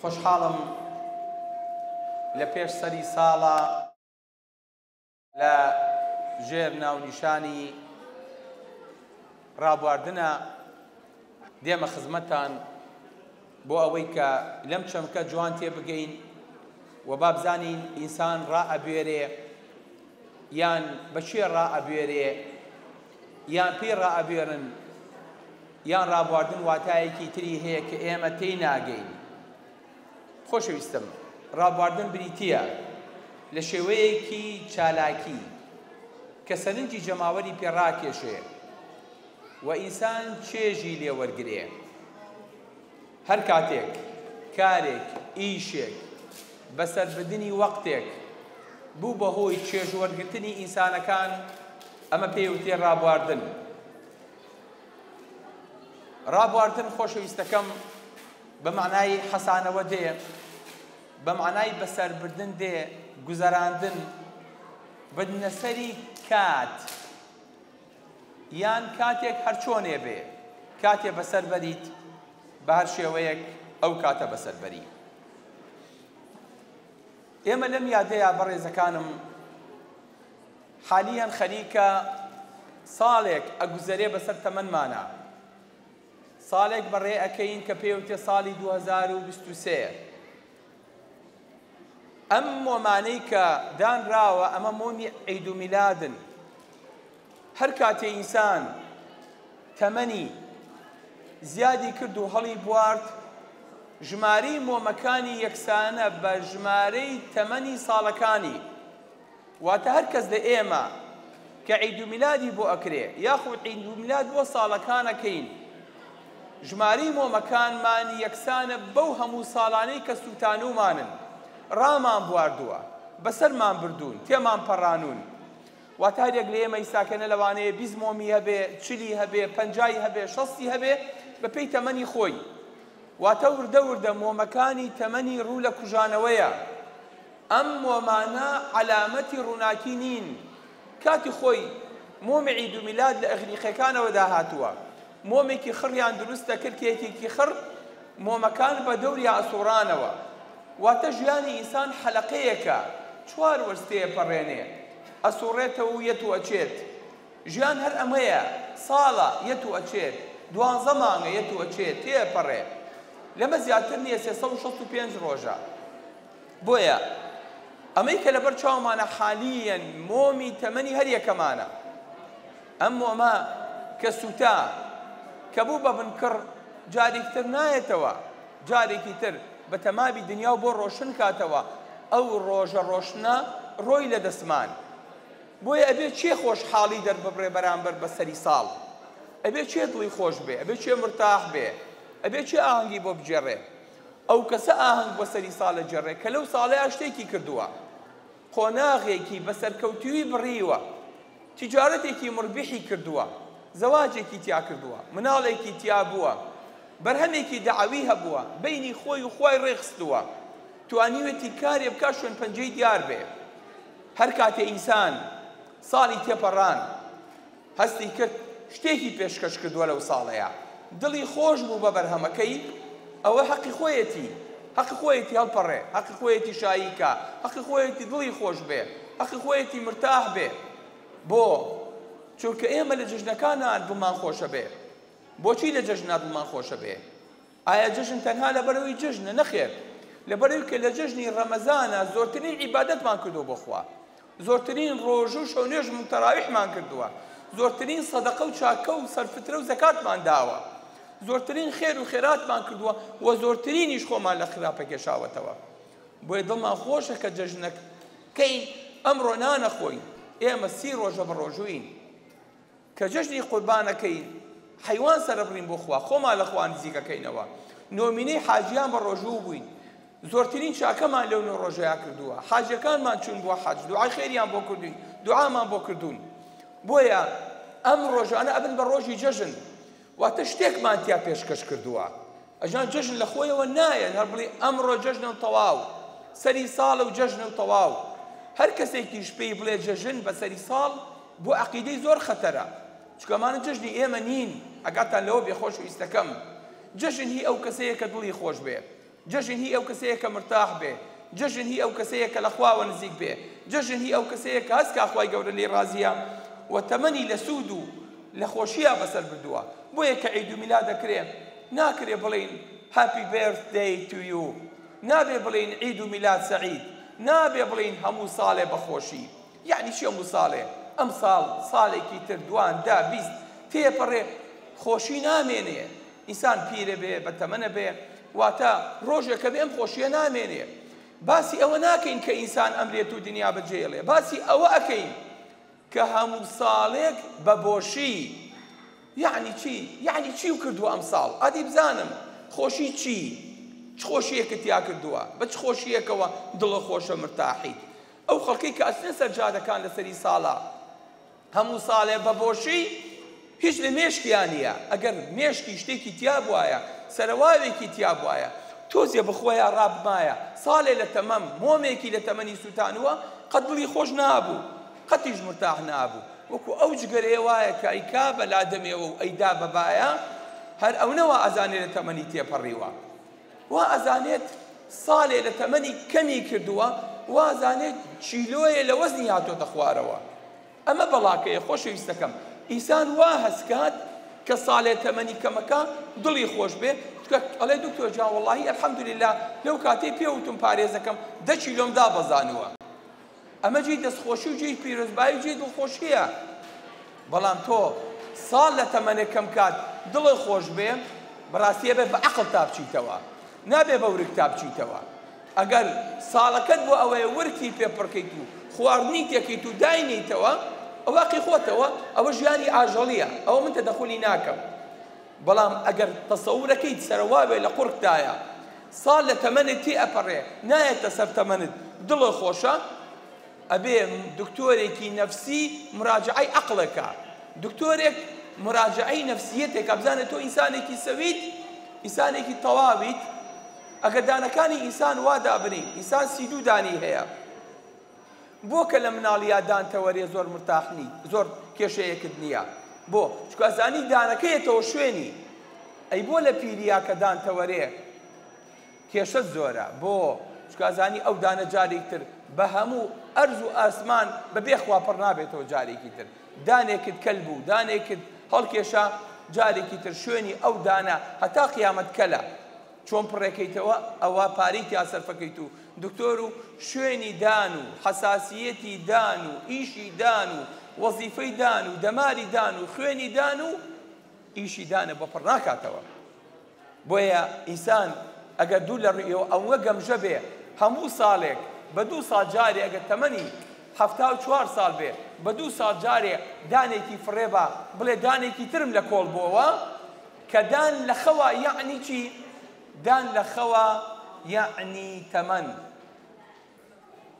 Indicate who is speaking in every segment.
Speaker 1: خۆشحاڵم لە پێش سەری ساڵە لە ژێر ناونیشانی ڕابواردنە دێمە خزمەتان بۆ ئەوەی کە لەم چەمکە جوان تێ بگەین و بابزانین ئینسان ڕائەبوێرێ یان بەچێ ڕائەبوێرێ یان پێی ڕائەبوێرن یان ڕابواردن واتایەکی تری هەیە کە ئێمە تێی ناگەین؟ خۆشەویستم، ڕابواردن بریتییە لە شێوەیەکی چالاکی کە سەرنجی جەماوەری پێ ڕاکێشێ و ئینسان چێژی لێ وەرگرێ. هەر کاتێک کارێک، ئیشێک، بەسەربردنی وەقتێک بوو بە هۆی چێژ وەرگرتنی ئینسانەکان، ئەمە پێی وترێ ڕابواردن. ڕابواردن خۆشەویستەکەم بە معنای حەسانەوە دێ بە معنای بەسەربردن دێ گوزەراندن بدنەسەری کات یان کاتێک هەرچۆنێ بێ کاتێ بەسەر بەریت بە هەر شێوەیەک ئەو کاتە بەسەر بەری ئێمە لەم یادەیە بەڕێزەکانم حالیەن خەریکە ساڵێک ئەگوزەرێ بەسەر تەمەنمانا ساڵێک بەڕێ ئەکەین کە پێوتێ ساڵی 2023 ئەم مۆمانەی کە دانراوە ئەمە مۆمی عید و میلادن هەر کاتێ ئینسان تەمەنی زیادی کرد و هەڵی بوارد ژمارەی مۆمەکانی یەکسانە بە ژمارەی تەمەنی ساڵەکانی واتە هەر کەس لە ئێمە کە عیدو میلادی بۆ ئەکرێ یاخود عیدو میلاد بۆ ساڵەکان ئەکەین ژمارەی مۆمەکانمان یەکسانە بەو هەموو ساڵانەی کە سوتانومانن ڕامان بواردووە بەسەرمان بردوون تێمان پەڕانوون واتە هەر یەک لە ئێمە ئیساکەنە لەوانەیە بیست مۆمی هەبێ چلی هەبێ پەنجایی هەبێ شەستی هەبێ بەپێی تەمەنی خۆی واتە وردە وردە مۆمەکانی تەمەنی ڕوو لە کوژانەوەیە ئەم مۆمانە عەلامەتی ڕووناکی نین. کاتی خۆی مۆمی عید و میلاد لە ئیغریقیەکانەوەدا هاتووە. مۆمێکی خڕیان دروست دەکرد کە یەکێکی خڕ مۆمەکان بە دەوریا ئەسووڕانەوە. واتە ژیانی ئینسان حەلەقەیەکە چوار وەرز تێیەپەڕێنێ. ئەسووڕێتەوە و یەت و ئەچێت. ژیان هەر ئەمەیە، ساڵە، یەت و ئەچێت. دوانزە مانگە، یەت و ئەچێت، تێئەپەڕێ. لەمە زیاتر نییە، سێ سەد و شەست و پێنج ڕۆژە. بۆیە ئەمەی کە لەبەر چاومانە حالیەن مۆمی تەمەنی هەریەکەمانە ئەم مۆمە کە سووتا کە بوو بە بنکڕ جارێکتر نایەتەوە جارێکی تر بە تەمابی دنیا و بۆ ڕۆشن کاتەوە ئەو ڕۆژە ڕۆشنە ڕۆی لە دەستمان بۆیە ئەبێ چێ خۆشحاڵی دەرببڕێ بەرامبەر بە سەری ساڵ ئەبێ چێ دڵی خۆش بێ ئەبێ چێ مرتاح بێ ئەبێ چێ ئاهەنگی بۆ بگێڕێ ئەو کەسە ئاهەنگ بۆ سەری ساڵ ئەگێڕێ کە لەو ساڵەیا شتێکی کردووە، قۆناغێکی بە سەرکەوتوویی بڕیوە، تیجارەتێکی موربیحی کردووە، زەواجێکی تیا کردووە، مناڵێکی تیا بووە، بەرهەمێکی دەعەوی هەبووە، بەینی خۆی و خوای ڕێکخستووە، توانیوێتی کارێ بکا شوێنپەنجەی دیار بێ. هەر کاتێ ئینسان ساڵی تێپەڕان هەستی کرد شتێکی پێشکەش کردووە لەو ساڵەیا دڵی خۆش بوو بە بەرهەمەکەی ئەوە هەقی خۆیەتی هەقی خۆیەتی هەڵپەڕێ هەقی خۆیەتی شایی کا هەقی خۆیەتی دڵی خۆش بێ هەقی خۆیەتی مرتاح بێ بۆ چونکە ئێمە لە جژنەکانە دڵمان خۆشە بێ بۆچی لە جەژنە دڵمان خۆشە بێ ئایا جەژن تەنها لەبەرئەوەی جەژنە؟ نەخێر، لەبەرئەوەی کە لە جەژنی ڕەمەزانا زۆرترین عیبادەتمان کردووە بۆ خوا، زۆرترین ڕۆژوو و شەونوێژ و تەراویحمان کردووە، زۆرترین سەدەقە و چاکە و سەرفترە و زەکاتمان داوە، زۆرترین خێر و خێراتمان کردووە و زۆرترینیش خۆمان لە خراپە کێشاوەتەوە، بۆیە دڵمان خۆشە کە جەژنەکەین، ئەمڕۆ نانەخۆین، ئێمە سی ڕۆژە بەڕۆژووین. کە جەژنی قوربان ئەکەین حەیوان سەربڕین بۆ خوا خۆمان لە خوا نزیک ئەکەینەوە نۆمینەی حاجیان بە ڕۆژوو بووین زۆرترین چاکەمان لەو نۆ ڕۆژەیا کردووە حاجەکانمان چون بۆ حەج دوعای خێریان بۆ کردوین دوعامان بۆ کردوون بۆیە ئەم ڕۆژانە ئەبن بە ڕۆژی جەژن واتە شتێکمان تیا پێشکەش کردووە ئەژان جەژن لە خۆیەوە نایەت هەر بڵێی ئەمڕۆ جەژنە و تەواو سەری ساڵە و جەژنە و تەواو هەر کەسێکیش پێی بڵێ جەژن بە سەری ساڵ بۆ عەقیدەی زۆر خەتەرە چکەمانە جەژنی ئێمە نین ئەگاتان لەوە بێ خۆشویستەکەم جەژن هی ئەو کەسەیە کە دڵی خۆش بێ جەژن هی ئەو کەسەیە کە مرتاح بێ، جەژن هی ئەو کەسەیە کە لە خواوە نزیک بێ، جەژن هی ئەو کەسەیە کە هەست کا خوای گەورە لێی ڕازیە و تەمەنی لە سوود و لە خۆشیا بەسەر بردووە. بۆیە کە عید و میلاد ئەکرێ، ناکرێ بڵێین Happy Birthday to you، نابێ بڵێین عید و میلاد سەعید، نابێ بڵێین هەموو ساڵێ بە خۆشی. یەعنی چی ئەم وساڵێ ئەم ساڵ ساڵێکی تر دوان دە بیست تێپەڕێ خۆشی نامێنێ ئینسان پیرە بێ بە تەمەنە بێ واتە ڕۆژێکە بێ ئەم خۆشیە نامێنێ باسی ئەوە ناکەین کە ئینسان ئەمرێت و دنیا بەجێڵێ باسی ئەوە ئەەکەین کە هەموو ساڵێک بە بۆشی یعنی چی یعنی چی و کردووە ئەم ساڵ ئەدی بزانم خۆشی چی چ خۆشیەکە تیا کردووە بە چ خۆشیەکەوە دڵە خۆشە مرتاحیت ئەو خەڵکەی کە ئەچنە سەر جادەکان لە سەری ساڵە هەموو ساڵێ بە بۆشی هیچ لە مێشکیا نیە ئەگەر مێشکی شتێکی تیا بوایە سەرەواوێکی تیا بوایە تۆزێ بخۆیا ڕابمایە ساڵێ لە تەمەم مۆمێکی لە تەمەنی سوتانوە قەت دڵی خۆش نابوو قەتیش مرتاح نابوو وەکو ئەو جگەرەیە وایە کە ئەیکا بە لادەمێوە و ئەیدا بە بایە هەر ئەونەوە ئەزانێ لە تەمەنی تێپەڕیوە وا ئەزانێت ساڵێ لە تەمەنی کەمی کردووە، وا ئەزانێت کیلۆیە لە وەزنی هاتۆتە خوارەوە. ئەمە بەڵاکەیە خۆشەویستەکەم. ئیسان وا هەستکات کە ساڵێ تەمەنی کەمەکە دڵی خۆش بێ، چونکە ئەڵێ دکتۆر گیان وەڵاهی الحمدللە لەو کاتەی پێوتم پارێزەکەم دە کیلۆم دابەزانووە. ئەمە جێی دەستخۆشی و جێی پیرۆزبایی و جێی دڵخۆشییە بەڵام تۆ ساڵ لە تەمەنێک کەم کات دڵێ خۆش بێ بەڕاستیە بێ بە عقل تا بچیتەوە نابێ بە ورک تا بچیتەوە ئەگەر ساڵەکەت بۆ ئەوەیە ورکی پێ پڕکەیت و خواردنی تێکەیت و داینیتەوە ئەوەقی خۆتەوە ئەوە ژیانی ئاژەڵیە ئەوە من تەدەخلی ناکەم بەڵام ئەگەر تەسەورەکەیت سەرەواوێ لە قوڕگتایە ساڵ لە تەمەنت تێ ئەپەڕێ نایەتە سەر تەمەنت دڵە خۆشە ئەبێ دکتۆرێکی نەفسی مراجعەی عەقڵێک کا دکتۆرێک مراجعەی نەفسیەتێک کە بزانێت تۆ ئینسانێکی سەویت ئینسانێکی تەواویت ئەگەر دانەکانی ئینسان وا دابنین ئینسان سی دوو دانی هەیە بۆ کە لە مناڵیا دانتە وەرێ زۆر مرتاح نی زۆر کێشەیەکت نییە بۆ چکە ئەزانی دانەکەیەتەوە شوێنی ئەی بۆ لە پیریا کە دانتە وەرێ کێشە زۆرە بۆ چکازانی ئەو دانە جارێک تر بە هەموو ئەرز و ئاسمان بە بێخوا پڕ نابێتەوە جارێکی تر دانێکت کەل بوو دانێکت هەڵکێشا جارێکی تر شوێنی ئەو دانە هەتا قیامەت کەلە چۆن پڕێکەیتەوە ئەوا پارەی تیا سەرفەکەیت و دکتۆر و شوێنی دان و حەساسیەتی دان و ئیشی دان و وەزیفەی دان و دەماری دان و خوێنی دان و ئیشی دانە بە پڕناکاتەوە بۆیە ئینسان ئەگەر دوو لە ڕوئیەوە ئەوە گەمژە بێ هەموو ساڵێک بە دوو ساڵ جارێ ئەگەر تەمەنی هەفتا و چوار ساڵ بێ بە دوو ساڵ جارێ دانێکی فڕێ بە بڵێ دانێکی ترم لە کۆڵ بۆوە کە دان لە خەوە یەعنی چی؟ دان لە خەوە یەعنی تەمەن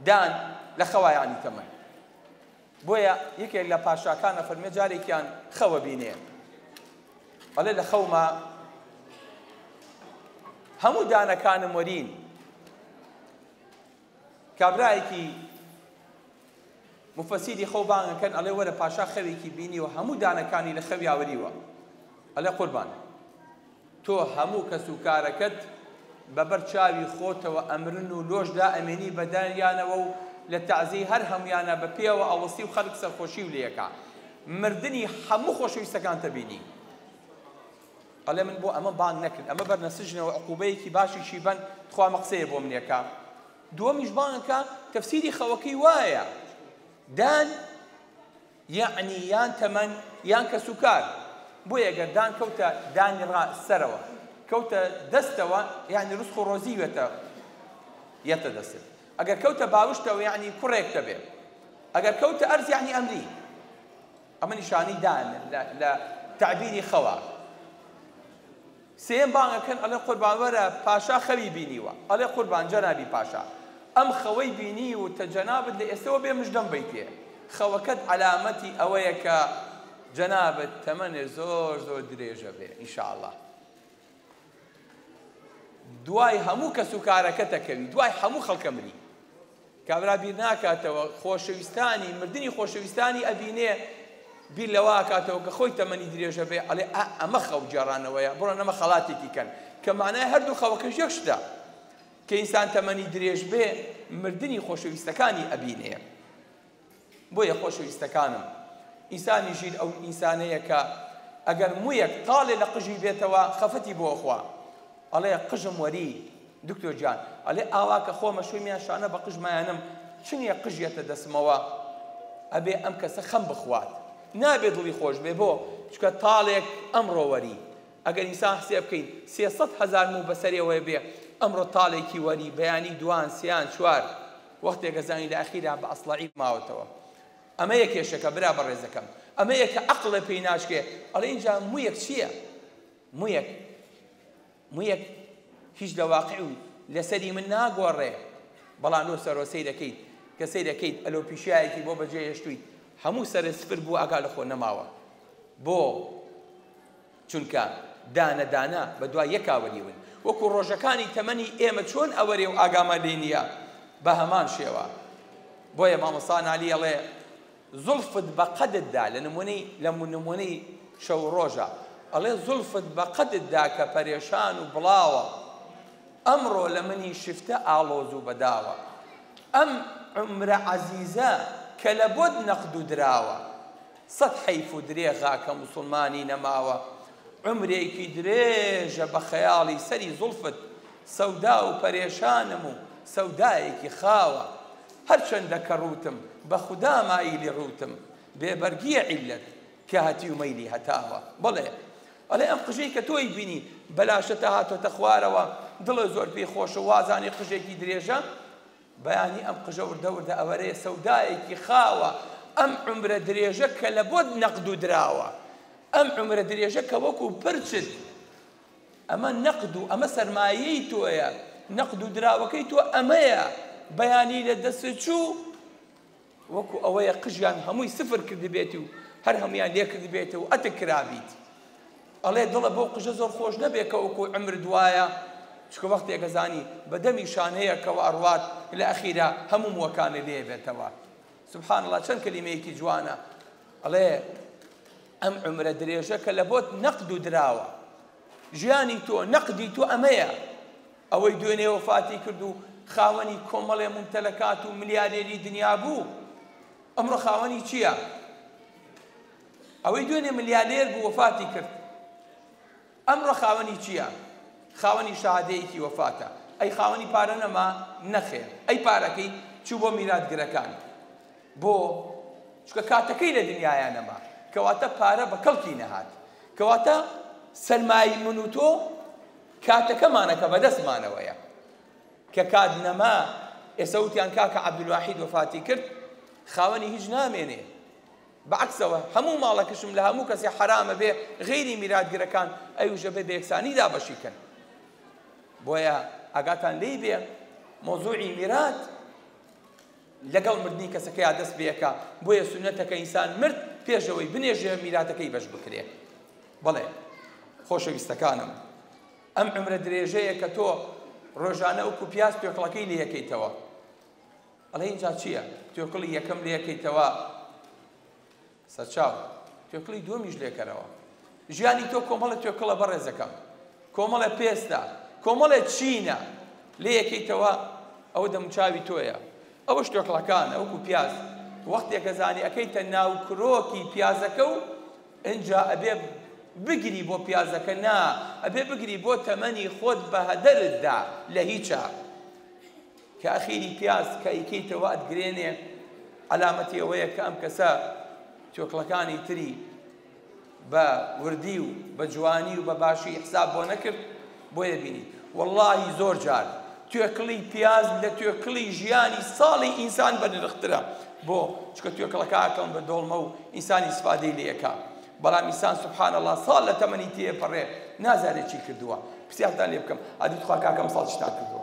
Speaker 1: دان لە خەوە یەعنی تەمەن بۆیە یەکێک لە پاشاکان ئەفەرمێ جارێکیان خەوە بینێ ئەڵێ لە خەوما هەموو دانەکانم وەرین کابرایەکی موفەسیری خەو بانگە کەن ئەڵێ وەرە پاشا خەوێکی بینیوە هەموو دانەکانی لە خەویا وەریوە ئەلێ قوربان تۆ هەموو کەس و کارەکەت بەبەر چاوی خۆتەوە ئەمرن و لۆشدا ئەمێنی بەدەریانەوە و لە تازی هەر هەمویانە بە پێوە ئەوەستی و خەرک سەرخۆشی و لەکە مردنی هەموو خۆشەویستەکانتە بینی ئەڵێ من بۆ ئەمەم بانگ نەکرد ئەمە بەرنە سجنەوە عقوبەیەکی باشیشی بەن تخوا مە قسەیە بۆ منێکە دووەمیش بانگەکە تەفسیری خەوەکەی وایە دان یعنی یان تەمەن یان کە سوکار بۆ یەگەر دان کەوتە دانی ڕا سەرەوە کەوتە دەستەوە یعنی ڕسخ و ڕۆزی وێتە یەتە دەستێت ئەگەر کەوتە باوشتەوە یعنی کوڕێک دەبێت ئەگەر کەوتە ئەرز یعنی ئەمری ئەمە نیشانی دان لە لە تەعبیری خەوە. سێیەم بانگەکەن ئەڵێ قوربان وەرە پاشا خەوی بینیوە ئەڵێ قوربان جەنابی پاشا ئەم خەوەی بینیوتە جەنابت لە ئێستەوە بێ مژدەم بەیتێ خەوەکەت عەلامەتی ئەوەیە کە جەنابت تەمەنێ زۆر زۆر درێژە بێ ان شاء اللە. دوای هەموو کەس و کارەکە تەکەوی دوای هەموو خەڵکە مری کابرا بیر ناکاتەوە خۆشەویستانی مردنی خۆشەویستانی ئەبینێ بیر لەوە ئاکاتەوە کە خۆی تەمەنی درێژە بێ ئەڵێ ئەمە خەو جێڕانەوەیە بڕۆ نەمە خەڵاتێکی کەن کە مانای هەردوو خەوەکە یەک شتە کە ئینسان تەمەنی درێژ بێ مردنی خۆشەویستەکانی ئەبینێ بۆیە خۆشەویستەکانم ئینسانی ژیر ئەو ئینسانەیە کە ئەگەر مویەک تاڵێ لە قژی بێتەوە خەفەتی بۆ خوا ئەڵێ قژم وەری دکتۆر جان ئەلێ ئاوا کە خۆمە شوێنیان شانە بە قژمایانم چنیە قژیەتە دەسمەوە ئەبێ ئەم کەسە خەم بخوات نابێ دڵی خۆش بێ بۆ چکە تاڵێک ئەمڕۆوەری ئەگەر ئینسان حسێ بکەین سێسەد هزار موو بەسەرەوەی بێ ئەمڕۆ تاڵێکی وەری بەیانی دوان سیان چوار وەختێکە زانی لە ئەخیرا بە ئەسڵەعی ماوەتەوە ئەمەیە کێشەکە برا بەڕێزەکەم ئەمەیە کە عەقڵێ پێی ناشکێ ئەڵێ اینجا مویەک چییە مویەک مویەک هیچ لە واقع و لەسەری من ناگۆڕێ بەڵام لۆ سەرۆ سەیرەکەیت کە سەیرەکەیت ئەلۆ پیشایەکی بۆ بەجێ هێشتوویت هەموو سەرە سفر بوو ئاگا لە خۆ نەماوە بۆ چونکە دانە دانە بە دوای یەک ئاوەریون، وەکو ڕۆژەکانی تەمەنی ئێمە چۆن ئەوەرێ و ئاگامان لێی نییە بە هەمان شێوە بۆیە مامۆستا نالی ئەڵێ زوڵفت بە قەدت دا لە نمونەی لە نمونەی شەو و ڕۆژە ئەڵێ زوڵفت بە قەدت دا کە پەرێشان و بڵاوە ئەمڕۆ لە منی شفتە ئاڵۆز و بەداوە ئەم عمرە عەزیزە کە لە بۆت نەقد و دراوە سەد حەیف و درێغا کە موسڵمانی نەماوە عومرێکی درێژە بە خەیاڵی سەری زوڵفت سەودا و پەرێشانم و سەودایەکی خاوە هەرچەندە کە ڕووتم بە خودا مایلی ڕووتم بێ بەرگیە عیلەت کە هەتیو مەیلی هەتاوە بەڵێ ئەڵێ ئەم قژەی کە تۆی بینی بەلاشەتە هاتۆتە خوارەوە دڵە زۆر پێی خۆشە وازانی قژێکی درێژە بەیانی ئەم قژە وردە وردە ئەوەرەیە سەودایەکی خاوە ئەم عومرە درێژە کە لە بۆت نەقد و دراوە ئەم عومرە درێژە کە وەکو پرچت ئەمە نەقد و ئەمە سەرمایەی تۆیە نەقد و دراوەکەی تۆ ئەمەیە بەیانی لە دەست چوو وەکو ئەوەیە قژیان هەمووی سفر کردبێتی و هەر هەمویان لێ کردبێتەوە و ئەتک کرابیت ئەڵێ دڵە بەو قژە زۆر خۆش نەبێ کە وەکو عمر دوایە چکە وەختێکە زانی بە دەمی شانەیەکەوە ئەڕوات لە ئەخیرا هەموو موەکانە لێ بێتەوە سبحان الله چەند کەلیمەیەکی جوانە ئەڵێ ئەم عمرە درێژە کە لە بۆت نەقد و دراوە ژیانی تۆ نەقدی تۆ ئەمەیە ئەوەی دوێنێ وەفاتی کرد و خاوەنی کۆمەڵێ مومتەلەکات و ملیارێری دنیا بوو ئەمڕۆ خاوەنی چییە؟ ئەوەی دوێنێ ملیارێر بوو وەفاتی کرد ئەمڕۆ خاوەنی چییە؟ خاوەنی شادەیەکی وەفاتە ئەی خاوەنی پارە نەما نەخێر ئەی پارەکەی چوو بۆ میراتگرەکان بۆ چکە کاتەکەی لە دنیاە نەما کەواتە پارە بە کەڵکی نەهات کەواتە سەرمای من و تۆ کاتەکەمانە کە بەدەستمانەوەیە کە کات نەما ئێسە وتیان کاکە عەبدولواحید وەفاتی کرد خاوەنی هیچ نامێنێ بەعکسەوە هەموو ماڵەکەشم لە هەموو کەسێ حەرامە بێ غیری میراتگرەکان ئەی وشە بێ بەیەکسانی دابەشی کەن بۆیە ئاگاتان لێی بێ مۆزوعی میرات لەگەڵ مردنی کەسەکەیا دەست پێکا، بۆیە سوننەتە کە ئینسان مرد پێش ئەوەی بنێژرێ میراتەکەی بەش بکرێ. بەڵێ خۆشەویستەکانم ئەم عومرە درێژەیە کە تۆ ڕۆژانە ئەو کوپیاز توێکڵەکەی لێەکەیتەوە ئەڵێ اینجا چییە؟ توێکڵی یەکەم لێەکەیتەوە سەرچاو، توێکڵی دووەمیش لێکەرەوە. ژیانی تۆ کۆمەڵێ توێکڵە بەڕێزەکەم. کۆمەڵێ پێستە. کۆمەڵێ چینە. لێیەکەیتەوە ئەوە دەموچاوی تۆیە. ئەوەش توێکڵەکانە وەکو پیاز. وەختێک ئەزانی ئەکەیتە ناو کرۆکی پیازەکە و ئینجا ئەبێ بگری بۆ پیازەکە نا ئەبێ بگری بۆ تەمەنی خۆت بەهەدەرت دا لە هیچا. کە ئەخیری پیاز کە ئەیکەیتەوە ئەتگرێنێ عەلامەتی ئەوەیە کە ئەم کەسە توێکڵەکانی تری بە وردی و بە جوانی و بە باشی حساب بۆ نەکرد بۆیە بینی واللهی زۆر جار توێکڵی پیاز لە توێکڵی ژیانی ساڵی ئینسان بەنرخترە بۆ چکە توێکڵەکەکەم بە دۆڵمە و ئینسانی سپادەی لەکە بەڵام ئینسان سبحان الله ساڵ لە تەمەنی تێپەڕێ نازانێت چی کردووە پرسیارتان لێ بکەم ئەدی تخوا کاکەم ساڵ چتان کردووە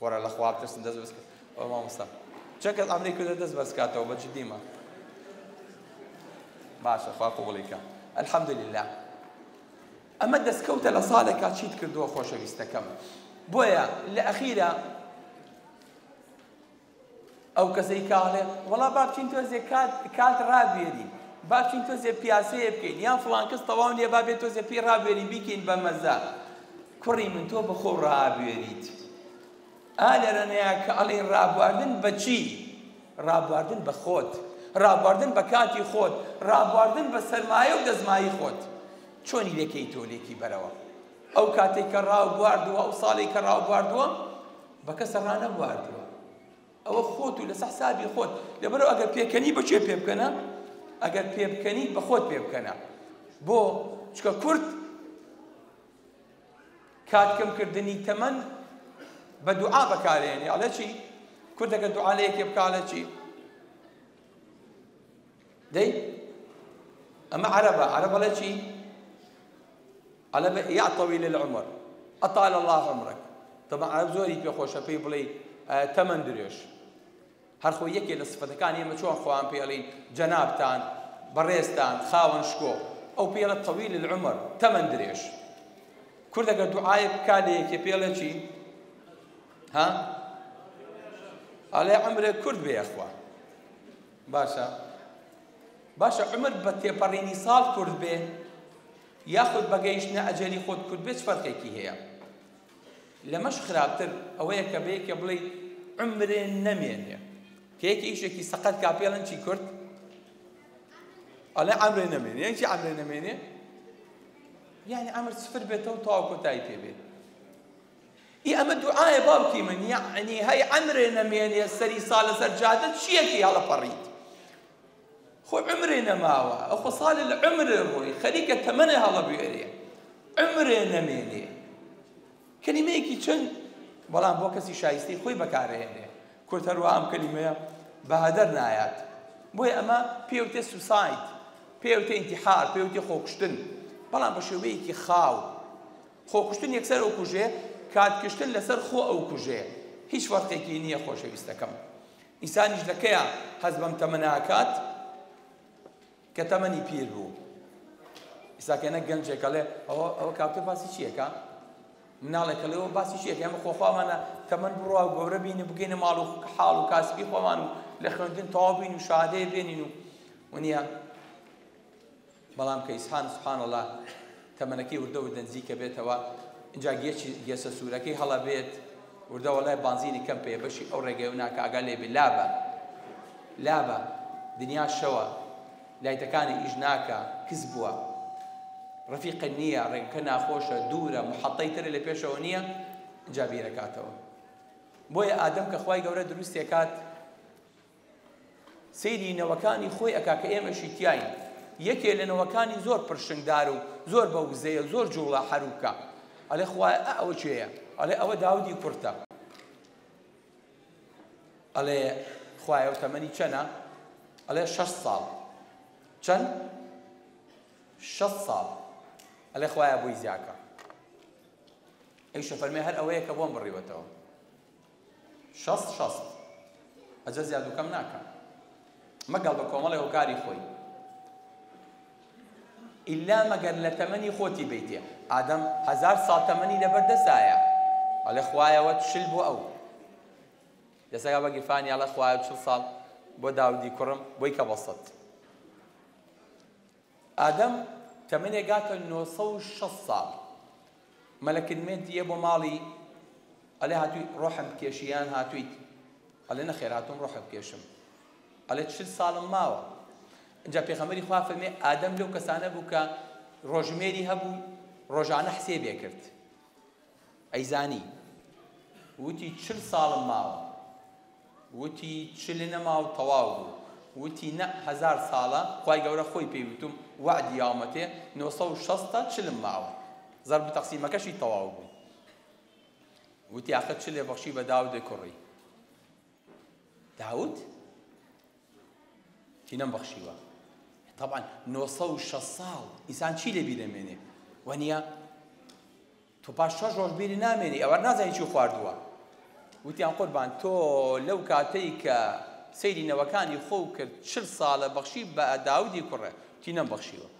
Speaker 1: کورە لە خوا بترسن دەست بەس کەوە مامۆستا چەند کەس ئەمری کردە دەست بەس کاتەوە بە جدیمە باشە خوا قوبڵی کە الحمدلله ئەمە دەستکەوتە لە ساڵێکا چیت کردووە خۆشەویستەکەم بۆیە لە ئەخیرە ئەو کەسەی کە ئەڵێ وەڵا با بچین تۆزێ کات کات ڕابوێرین با بچین تۆزێ پیاسەیە بکەین یان فڵان کەس تەواو نییە با بێت تۆزێ پێی ڕابوێرین بیکەین بە مەزە کوڕی من تۆ بەخۆ ڕابوێریت ئا لەرەنەیە کە ئەڵێ ڕابواردن بە چی ڕابواردن بە خۆت ڕابواردن بە کاتی خۆت ڕابواردن بە سەرمایە و دەزمایی خۆت چۆنی لەکەی تۆ لێکی بەرەوە ئەو کاتەی کە ڕاوبواردووە ئەو ساڵی کە ڕاوبواردووە بە کەسە ڕانەبواردووە ئەوە خۆت و لەسە حسابی خۆت لەبەرو ئەگەر پێکەنی بەچێ پێ بکەنە ئەگەر پێ بکەنی بە خۆت پێ بکەنە بۆ چکە کورد کاتکەم کردنی تەمەن بە دوعا بەکارێنێ ئەڵێ چی کوردەکە دوعا لە یەکێ بکاڵە چی دەی ئەمە عەرەبە عەرەب بەڵێ چی عەرەبە یا طویل العمر اطال الله عمرك طبعا عەرەب زۆری پێ خۆشە پێی بڵێ تەمەن درێژ هەر خۆ یەکێ لە سفەتەکان ئێمە چۆن خۆیان پێڵین جەنابتان بەڕێزتان خاوەن شکۆ ئەو پێڵە طویل العمر تەمەن درێژ کورد ئەگەر دوعاەک بکا لە یەکێ پێڵێ چی ها ئەڵێ عمرێک کورد بێخوا باشە باشە عومر بە تێپەڕینی ساڵ کورت بێ یاخود بە گەیشتنە ئەجەلی خۆت کورت بێ چ فەرقێکی هەیە لەمەش خراپتر ئەوەیە کە بە یەکێ بڵێ عمرێ نەمێنێ کە یەکی ئیشێکی سەقەت کا پێڵن چی کورت ئەڵێ عمرێ نەمێنێ یعنی چی عمرێ نەمێنێ یعنی عمر سفر بێتەوە تەواو کۆتایی پێ بێت ئی ئەمە دوعایە باوکی من یەعنی هەی عەمرێ نەمێنێ سەری سالە سەر جادە چیەکی هەڵەپەڕیت خۆ عەمرێ نەماوە ئەوخۆ سالە لە عەمرێ ڕۆی خەریکە تەمەنێ هەڵەبوێرێ عەمرێ نەمێنێ کەلیمەیەکی چەند بەڵام بۆ کەسی شایستەی خۆی بەکارهێنێ کورد هەروە ئەم کەلیمەیە بەهەدەر نایات بۆیە ئەمە پێوتێ سوسایت پێوتێ ئینتیحار پێوتێ خۆکوشتن بەڵام بە شێوەیەکی خاو خۆکوشتن یەکسەر ئەوکوژێ کات کشتن لەسەر خۆ ئەوکوژێ هیچ فەرقێکی نیە خۆشەویستەکەم ئینسانیش لەکەیە هەست بەم تەمەنە ئەکات کە تەمەنی پیر بوو ئیساکەنە گەنجێکەڵێ ئەوە ئەوە کاپتە باسی چیەکە مناڵێکەڵەوە باسی چیەکە ئەمە خۆخواوانە تەمەەن بڕوا و گەورە بین و بگەینە ماڵ و حاڵ و کاسبی خۆمان و لە خوێندن تەواو بین و شادەیە بێنین و ونیە بەڵام کە ئیسحان سبحان اللە تەمەنەکەی وردە وردە نزیکە بێتەوە ئینجا گێچی گێچە سورەکەی هەڵە بێت وردە وەڵای بانزینی کەم پێ بەشی ئەو ڕێگەیەو ناکە ئاگا لێ بێ لابە لابە دنیا شەوە لایتەکانی ئیش ناکە کز بووە ڕفیقە نییە ڕێگەکە ناخۆشە دوورە محەتەی ترە لە پێشەوە نییە جابیرەکاتەوە بۆیە ئادەم کە خی گەورە دروستێکات سەیری نەوەکانی خۆی ئەکا کە ئێمەشی تیاین یەکێ لە نەوەکانی زۆر پرشنگدار و زۆر بە وزەیە و زۆر جووڵە حەرووکە ئەڵێ خوایە ئا ئەوە کێیە ئەڵێ ئەوە داودی کورتە ئەڵێ خوایە و تەمەنی چەنە ئەڵێ شەش ساڵ چەند شەش ساڵ ئەلێ خۆیان بۆی زیاکە ئەوشە فەرمێ هەر ئەوەیە کە بۆم بڕیوەتەوە شەست شەست ئەجە زیاد و کەم ناکا مەگەڵ بە کۆمەڵی هۆکاری خۆی ئللا مەگەر لە تەمەنی خۆتی بیتێ ئادەم هزار ساڵ تەمەنی لەبەردەسایە ئەڵێ خوایەوە چل بۆ ئەو دەسەکە بە گیرفانی ئەڵە خوایە چل ساڵ بۆ داودی کوڕم بۆی کە بەسەت ئادەم تەمەنێ گاتە نۆ سەد و شەست ساڵ مەلەکن مێت یە بۆ ماڵی ئەلێ هاتوی ڕۆحم بکێشی یان هاتویت ئەلێ نەخێر هاتوم ڕۆحە بکێشم ئەلێ چل ساڵم ماوە اینجا پێخەمەری خوا فەرمێ ئادەم لەو کەسانە بوو کە ڕۆژمێری هەبوو ڕۆژانە حسێبێ کرد ئەیزانی وتی چل ساڵم ماوە وتی چل نەماو تەواو بوو وتی نە هەزار ساڵە خوای گەورە خۆی پێی وتم وەعدی یاومەتێ نۆ سەد و شەست تا چلم ماوە زەرب تەقسیمەکەشی تەواو بوو وتی ئاخر چلێ بەخشی بە داودێ کوڕی داود چی نەم بەخشیوە طبعا 960 ساڵ ئینسان چی لێ بیرەمێنێ وەنیە تۆ پاش شەش ڕۆژ بیری نامێنی ئەوە نازانی چی خواردووە وتیان قوربان تۆ لەو کاتەی کە سەیری نەوەکانی خۆو کرد چل ساڵە بەخشی بە داودی کوڕێ تی نەم بەخشیوە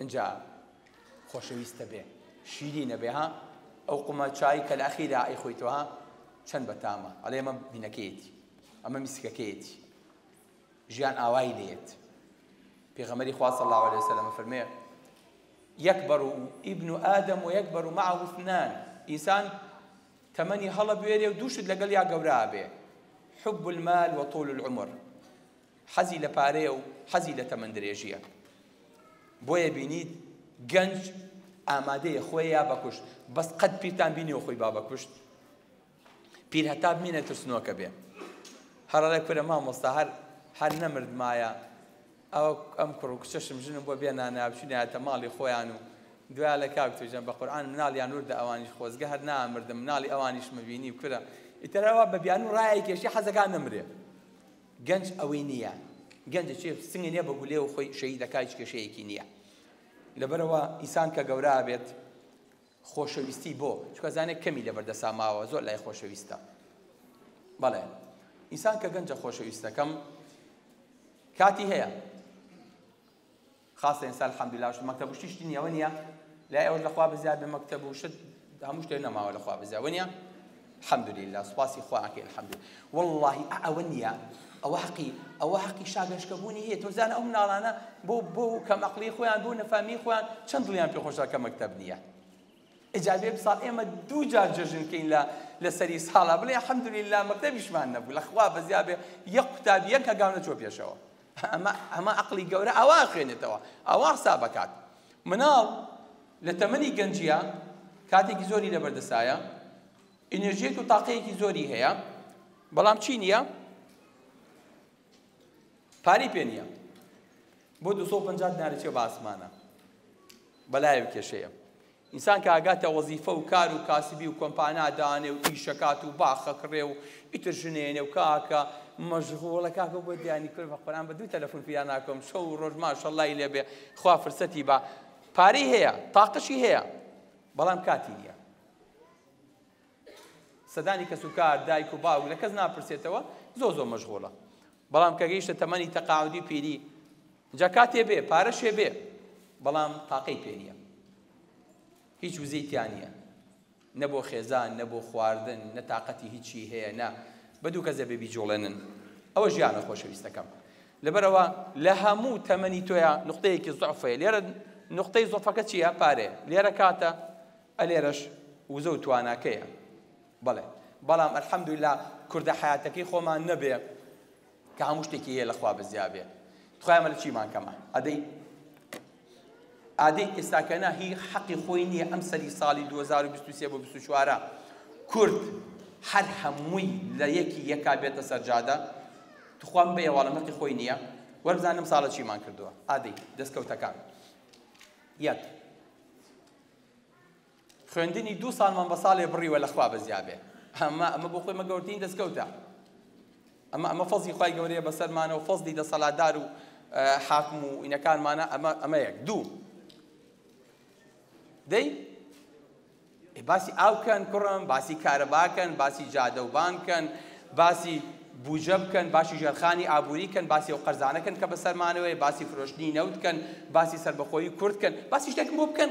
Speaker 1: ئنجا خۆشەویستە بێ شیرینە بێ ها ئەو قومە چای کە لە ئەخیرا ئەی خۆیتەوە ها چەند بەتامە ئەڵێ ئەمە بینەکەیەتی ئەمە میسکەکەیەتی ژیان ئاوای لێت پێغەمەری خوا صلی الله علیه وسلم فەرمێ یەکبەر و ئیبن و ئادەم و یەکبەر و معه اثنان ئینسان تەمەنی هەڵە بوێرێ و دووشت لەگەڵ یا گەورا بێ حب المال وطول العمر حەزی لە پارەیە و حەزی لە تەمەن درێژییە بۆیە بینیت گەنج ئامادەیە خۆی یا بەکوشت بەس قەت پیرتان بینیەوە خۆی با بەکوشت پیر هەتا بمینە ترسنۆکە بێ هەرڵێک کورە مامۆستا هەر هەر نەمردمایە ئەو ئەم کوڕ و کچەشم ژنم بۆ بێ نانابچینایەتە ماڵی خۆیان و دویا لە کاک توژەن بە قورآان مناڵیان وردە ئەوانیش خۆزگە هەر نامردم مناڵی ئەوانیش مبینی کورە ئیتەرەوە بە بیان و ڕایەکێشی حەزەکان نەمرێ گەنج ئەوەی نیە گەنجە چێ سنگی نیە بە گولێ و خۆی شەهید دەکا هیچ کێشەیەکی نیە لەبەرەوە ئینسان کە گەورە بێت خۆشەویستی بۆ چکە زانێت کەمی لە بەردەسا ماوە زۆر لای خۆشەویستە بەڵێ ئینسان کە گەنجە خۆشەویستەکەم کاتی هەیە خاصە ئێستا الحمدللە شت مەکتەب و شتی شتی نیە وەنیە لای ئەوەش لەخوا بزیاد بێ مەکتەب و شت هەموو شتێ نەماوە لەخوا بزیاد وەنیە الحمدللە سوپاسی خوا ئەکەی الحمدللە واللهی ئەوە نیە ئەوە حەقی ئەوە حەقی شاگەشکەبوونی هەیە تۆ زان ئەو مناڵانە بۆ بۆ کەم عقلی خۆیان بۆ نەفامی خۆیان چەند دڵیان پێ خۆشە کە مەکتەب نییە ئجابێ بساڵ ئێمە دوو جار جەژنکەین لە لەسەری ساڵە بڵێ حەمدلی لا مەکتەبیشمان نەبوو لەخوا بەزیابێ یەک قوتابیەک هەگاونە چۆ پێشەوە ئەمە ئەمە ئەقڵی گەورە ئاوا ئەخوێنێتەوە ئاوا حساب ئەکات مناڵ لە تەمەنی گەنجیە کاتێکی زۆری لە بەردەسایە ئینرژێک و تاقەیەکی زۆری هەیە بەڵام چی نییە پاری پێ نییە بۆ 250 دینارەچێ بە ئاسمانە بەلایە کێشەیە ئینسان کە ئەگاتە وەزیفە و کار و کاسبی و کۆمپانا دانێ و ئیش ئەکات و باخ ئەکڕێ و ئیتر ژن ئەیەنێ و کاکە مەژغووڵە کاکە بۆ دەیانی کورە بە قورعان بە دوو تەلەفون پیا ناکەم شەو و ڕۆژ ماشەڵڵای لێ بێ خوا فرسەتی با پارەی هەیە تاقەشی هەیە بەڵام کاتی نییە سەدانی کەس و کار دایک و باوک لە کەس ناپرسێتەوە زۆ زۆ مەژغووڵە بەڵام کە گەیشتە تەمەنی تەقاعودی پیری جا کاتێ بێ پارەشێ بێ بەڵام تاقەی پێ نیە هیچ وزەی تیا نیە نە بۆ خێزان نە بۆ خواردن نە تاقەتی هیچی هەیە نە بە دوو کەس دەبێ بیجوڵێنن ئەوە ژیانە خۆشەویستەکەم لەبەرەوە لە هەموو تەمەنی تۆیا نقطەیەکی زعفەیە لێرە نقطەی زۆفەکە چییە پارێ لێرە کاتە ئەلێرەش وزە و تواناکەیە بەڵێ بەڵام ئەلحەمدویلا کوردە حیاتەکەی خۆمان نەبێ کە هەموو شتێکی هەیە لە خوا بەزیا بێ تخوای ئەمە لە چیمان کەمە ئەدەی ئادەی ئێستاکەنا هی حەقی خۆی نییە ئەم سەری ساڵی 2023 بۆ 24 کورد هەر هەمووی لە یەکی یەکا بێتە سەرجادە تخوام بێ واڵە مەقی خۆی نییە وەرزانم ساڵە چیمان کردووە ئادەی دەستکەوتەکان یەک خوێندنی دوو ساڵمان بە ساڵێ بڕیوە لە خوا بەزیابێ ئەمە ئەمە بۆ خۆی مە گەورترین دەستکەوتە ئەمە ئەمە فەزی خی گەورەیە بەسەرمانەوە فەزلی دەسەڵاتدار و حاکم و ئینەکانمانە ئەمە ئەمە یەک دوو دەی باسی ئاوکەن کوڕم باسی کارەباکەن باسی جادە و بانکەن باسی بوجە بکەن باسی ژێرخانی ئابووری کەن باسی ئەو قەرزانەکەن کە بەسەرمانەوەی باسی فرۆشتنی نەوتکەن باسی سربەخۆی کوردکەن باسی شتێکم بۆ بکەن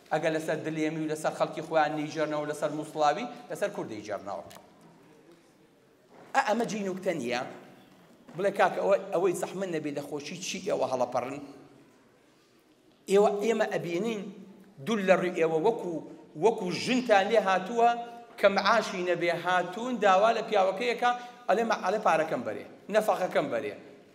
Speaker 1: ئەگەر لەسەر دلێمی و لەسەر خەڵکی خۆیان نەیجێرنەوە لەسەر موسڵاوی لەسەر کورد دەیجێرنەوە ئە ئەمە جێی نوکتە نییە بڵێ کاکە ئەوە ئەوەی زەحمە نەبێت لە خۆشی چی ئێوە هەڵەپەڕن ئێوە ئێمە ئەبینین دوول لە ڕوی ئێوە وەکو وەکو ژنتان لێ هاتووە کە معاشی نەبێ هاتوون داوا لە پیاوەکەیەکە ئەلێ مەعالە پارەکەم بەرێ نەفەقەکەم بەرێ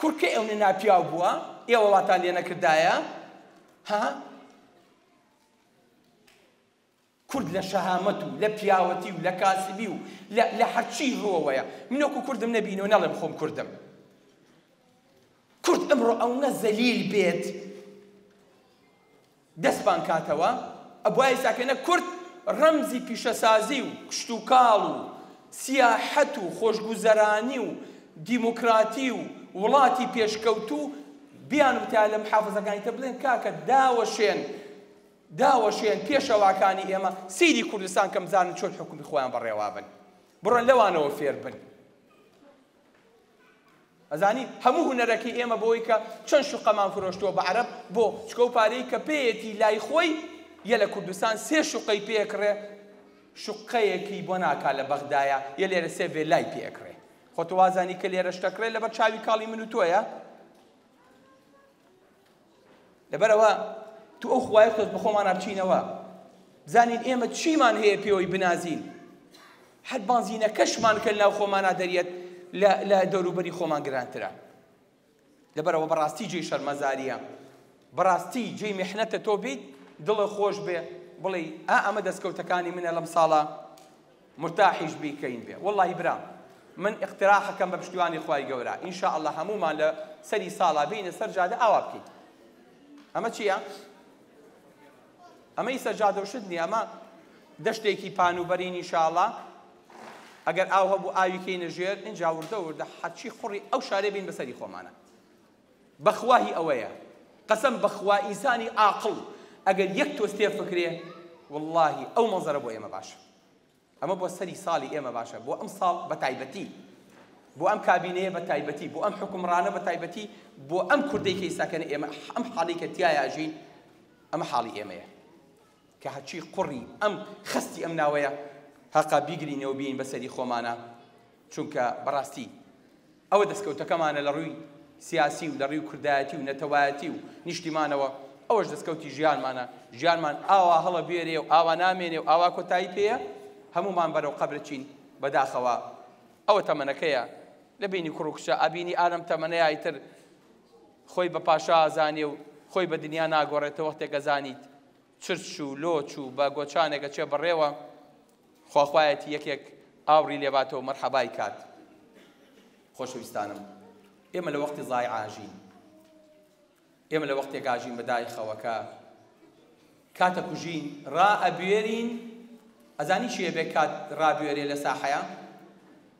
Speaker 1: کور کەی ئەونە ناپیاو بووە ئێوە واتان لێ نەکردایە ها کورد لە شەهامەت و لە پیاوەتی و لە کاسبی و لە هەرچی هۆوەیە منۆکو کوردم نەبینەوە نەڵێم خۆم کوردم کورد ئەمڕۆ ئەونە زەلیل بێت دەستمان کاتەوە ئەبوایە ئیساکە نەک کورد ڕەمزی پیشەسازی و کشتوکاڵ و سیاحەت و خۆشگوزەرانی و دیموکراتی و وڵاتی پێشکەوتوو بیان وتایە لە محافزەکانی تر بڵێن کاکە داوەشێن داوەشێن پێشەواکانی ئێمە سیری کوردستان کەم زانن چۆن حکومی خۆیان بەڕێوابن بڕۆن لەوانەوە فێربن ئەزانی هەموو هونەرەکەی ئێمە بۆی کە چەند شوقەمان فرۆشتووە بە عەرەب بۆ چکە و پارەی کە پێیەتی لای خۆی یە لە کوردستان سێ شوقەی پێ ئەکڕێ شوقەیەکی بۆ ناکا لە بەغدایە یە لێرە سێ ڤێلای پێ ئەکڕێ خۆ تۆ وازانی کە لێرە شتەکڕێ لەبەر چاوی کاڵی من و تۆیە لەبەر ئەوە تو ئەو خوای خۆت بەخۆمانە بچینەوە بزانین ئێمە چیمان هەیە پێوەی بنازین هەر بانزینەکەشمان کە لەناو خۆمانە دەریەت لە دەوروبەری خۆمان گرانترە لەبەرەوە بەڕاستی جێی شەرمەزاریە بەڕاستی جێی محنەتە تۆ بیت دڵە خۆش بێ بڵێ ئا ئەمە دەستکەوتەکانی منە لەم ساڵە مرتاحیش بیکەین بێ وەڵاهی برام من اقتراحەکەم بە پشتیوانی خوای گەورە ان شاء اللە هەموومان لە سەری ساڵا بێینە سەر جادە ئاوا بکەین ئەمە چییە ئەمە ئیستا جادە و شت نیە ئەمە دەشتێکی پانوبەرین ان شاء اللە ئەگەر ئاو هەبوو ئاوی کەینە ژێر ئینجا وردە وردە هەرچی خوڕی ئەو شارێ بین بەسەری خۆمانە بەخوا هی ئەوەیە قەسەم بەخوا ئینسانی ئاقڵ ئەگەر یەک تۆز تێ فکرێ واللەهی ئەو مەنزەرە بۆ ئێمە باشە ئەمە بۆ سەری ساڵی ئێمە باشە بۆ ئەم ساڵ بە تایبەتی بۆ ئەم کابینەیە بە تایبەتی بۆ ئەم حکومڕانە بە تایبەتی بۆ ئەم کوردێکی ساکەن ئێمە ئەم حاڵی کە تایە ئەژین ئەمە حاڵی ئێمەیە کە هەرچی قوڕی ئەم خەستی ئەم ناوەیە هەقە بیگرینەوە بێین بە سەری خۆمانا چونکە بەڕاستی ئەوە دەستکەوتەکەمانە لە ڕووی سیاسی و لە ڕووی کوردایەتی و نەتەوایەتی و نیشتیمانەوە ئەوەش دەستکەوتی ژیانمانە ژیانمان ئاوا هەڵە بوێرێ و ئاوا نامێنێ و ئاوا کۆتایی پێیە هەمومان بەرەو قەبرەچین بەداخەوە ئەوە تەمەنەکەیە لە بینی کوڕ و کچە ئابینی ئالەم تەمەنەیای تر خۆی بە پاشا زانێ و خۆی بە دنیا ناگۆڕێتە وەختێک گەزانیت چرچ و لۆچ و بە گۆچانێک ئەچێ بەڕێوە، خواخوایەتی یەکێک ئاوڕی لێ باتەوە و مەرحەبای کات. خۆشەویستانم، ئێمە لە وەختی زایع ئاژین. ئێمە لە وەختێک ئاژین بە دایخەوە کە کات ئەکوژین، ڕائەبوێرین. ئەزانی چی ئەبێ کات ڕابوێرێ لە ساحەیە؟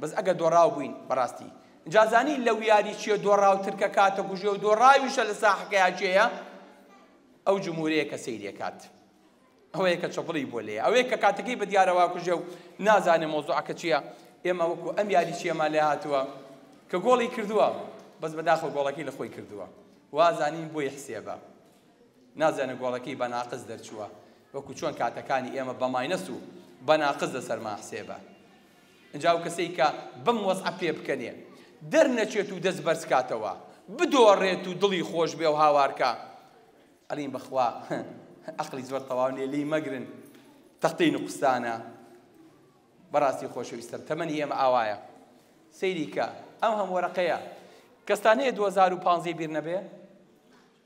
Speaker 1: بەس ئەگەر دۆڕاو بووین بەڕاستی جا زانی لەو یاری چیە دۆڕاو ترکە کاتە کوژێ و دۆڕاویشە لە ساحەکەیا چێە ئەو جمهورەیە کە سەیرێ کات ئەوەیە کە چەپڵی بۆ لێ ئەوەیە کە کاتەکەی بە دیارەوە کوژێ و نازانێ مۆزوعەکە چییە ئێمە وەکو ئەم یاری چیەمان لێ هاتووە کە گۆڵی کردووە بەس بەداخە گۆڵەکەی لە خۆی کردووە وازانین بۆی حسێبە نازانە گۆڵەکەی بە ناقز دەرچووە وەکو چۆن کاتەکانی ئێمە بە ماینەس و بە ناقز لەسەرما حسێبە ئینجا ئەو کەسەی کە بەم وەزعە پێ بکەنێ دەرنەچێت و دەست بەرز کاتەوە بدۆڕێت و دڵی خۆش بێ و هاوار کا ئەلین بەخوا ئەقلی زۆر تەواو نیە لی مەگرن تەختەی نقستانە بەڕاستی خۆشەویستم تەمەنی ئێمە ئاوایە سەیری کە ئەم هەم وەرەقەیە کەستان هەیە 2015 بیر نەبێ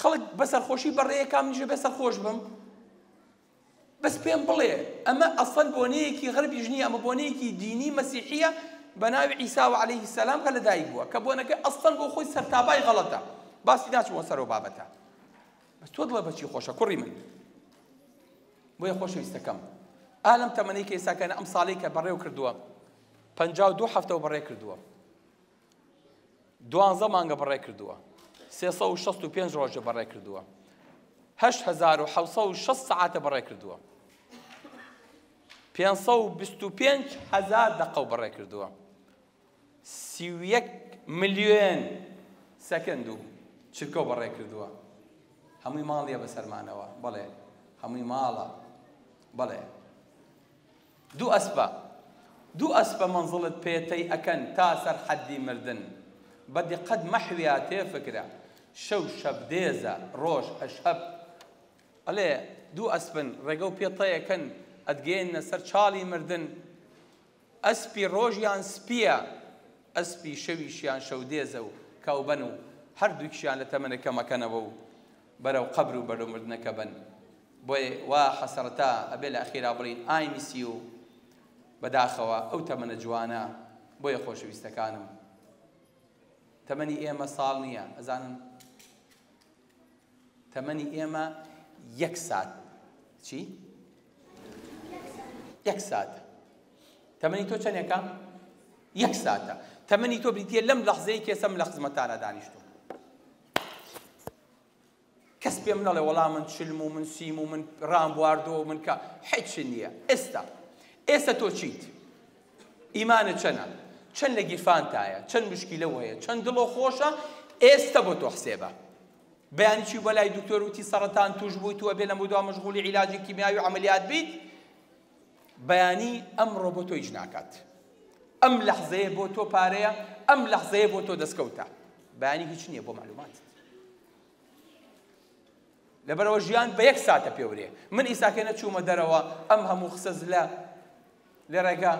Speaker 1: خەڵک بە سەرخۆشی بەڕێیە کا منیش ئەبێ سەرخۆش بم بەس پێم بڵێ ئەمە ئەسڵەن بۆنەیەکی غەربیش نییە ئەمە بۆنەیەکی دینی مەسیحیە بە ناوی عیسا و عەلەیهی سەلام کە لەدایک بووە کە بۆنەکە ئەسڵەن بۆ خۆی سەرتاپای غەڵەتە باسی ناچمەوە سەرەوە بابەتە بەس تۆ دڵە بەچی خۆشە کوڕی من بۆیە خۆشەویستەکەم ئالم تەمەەی کە ئێساکەە ئەم ساڵی کە بەڕێو کردووە پ دوو هەفتەوە بەڕێ کردووە دوانزە مانگە بەڕێ کردووە سێ سەد و شەست و پێنج ڕۆژە بەڕێ کردووە هەشت هەزار و حەوسە و شەست سەعاتە بەڕێ کردووە پێنج سەد و بیست و پێنج هەزار دەقە و بەڕێ کردووە سی و یەک ملیۆن سەکەند و چرکە و بەڕێ کردووە هەمووی ماڵیە بەسەرمانەوە بەڵێ هەمووی ماڵە بەڵێ دوو ئەسپە دوو ئەسپە مەنزڵت پێ تەی ئەکەن تا سەر حەددی مردن بە دیقەت مەحویا تێ فکرە شەو شەب دێزە ڕۆژ ئەشەب ئەلێ دوو ئەسپن ڕێگەو پێ تەی ئەکەن ئەتگەیەننە سەر چاڵی مردن ئەسپی ڕۆژیان سپیە ئەسپی شەویشیان شەودێزە و کاوبەن و هەردووکیان لە تەمەنە کەمەکەنەوە و بەرەو قەبر و بەرەو مردنەکە بەن بۆیە وا حەسرەتە ئەبێ لە ئەخیرا بڵێین ئای میس یو بەداخەوە ئەو تەمەنە جوانە بۆیە خۆشەویستەکانم تەمەنی ئێمە ساڵ نییە ئەزانن تەمەنی ئێمە یەک سات چی؟ یەک سات تەمەنی تۆ چەندێکە؟ یەک ساتە تەمەنی تۆ بریتە لەم لەحزەیە کێسەم لە خزمەتانە دانیشتوم کەس پێم نەڵێ وەڵام من چلم و من سیم و من ڕام بواردەوە من کە حیچ نییە ئێستا ئێستا تۆ چیت ئیمانە چەنە چەند لە گیرفانتایە چەند مشکیلە وەیە چەند دڵۆ خۆشە ئێستا بۆ تۆ حسێبە بەیان چی بەلای دکتۆر وتی سەرەتان توش بوویت وە بێ لەم بۆ دوا مشغولی عیلاجی کیمیاوی عملیات بیت بەیانی ئەمڕۆ بۆ تۆ هیچ ناکات ئەم لەحزەیە بۆ تۆ پارەیە ئەم لەحزەیە بۆ تۆ دەستکەوتە بەیانی هیچ نییە بۆ معلومات لەبەرەوە ژیان بە یەک ساتە پێورێ من ئیساکە نەچوومە دەرەوە ئەم هەموو قسە زلە لە ڕێگا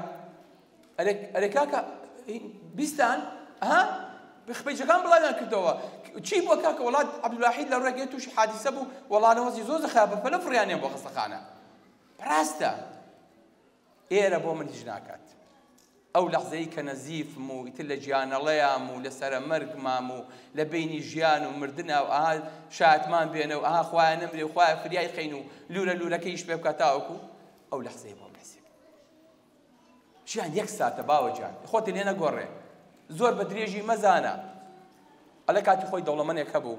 Speaker 1: ئەرێ کاکە بیستان ها خپەیجەکان بڵاویان کردەوە چی بۆ کاکە وڵات عبدواحید لە ڕێگەی تووشی حادیسە بوو وەڵانەوەزی زۆر زەخە بە پەلە فڕیانیان بۆ خستەخانە ڕاستە ئێرە بۆ من هیچ ناکات. ئەو لەحزەی کە نەزیفم و ئیتر لە جیانەڵەیام و لە سەرە مەرگ مام و لە بینی ژیان و مردنا و ئاها شاتمان بێنە و ئاها خوایە نەمرێ و خوایە فریای خەین و لورە لورەکەیش پێ بکە تاوەکو ئەو لەحزەی بۆ مێسێک ژیان یەک ساتە باوە جان خۆت لێ نەگۆڕێ زۆر بە درێژی مەزانە ئەلە کاتی خۆی دەوڵەمەنێک هەبوو